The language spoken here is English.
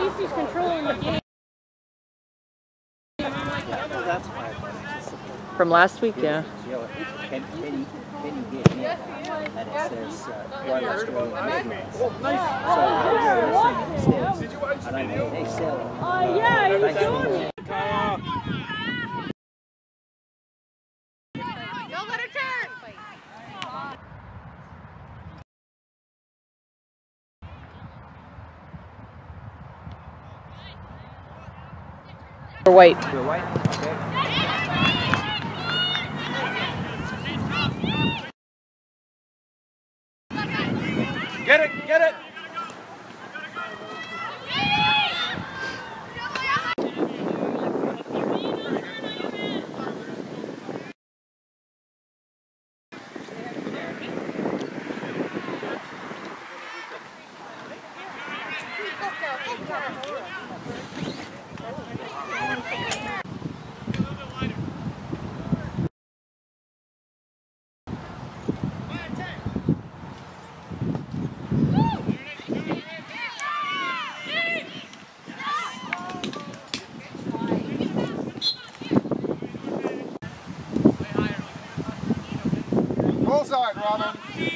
least he's controlling the game. Well, that's fine. From last week, yeah. You can, can can you get in? And it says, uh, Royal Australian Midlands. So, uh, you're listening to States. And I'm like, hey, Sally. Uh, yeah, he's Thanks for For white. You're white? Get it, get it. Bullseye, Robin.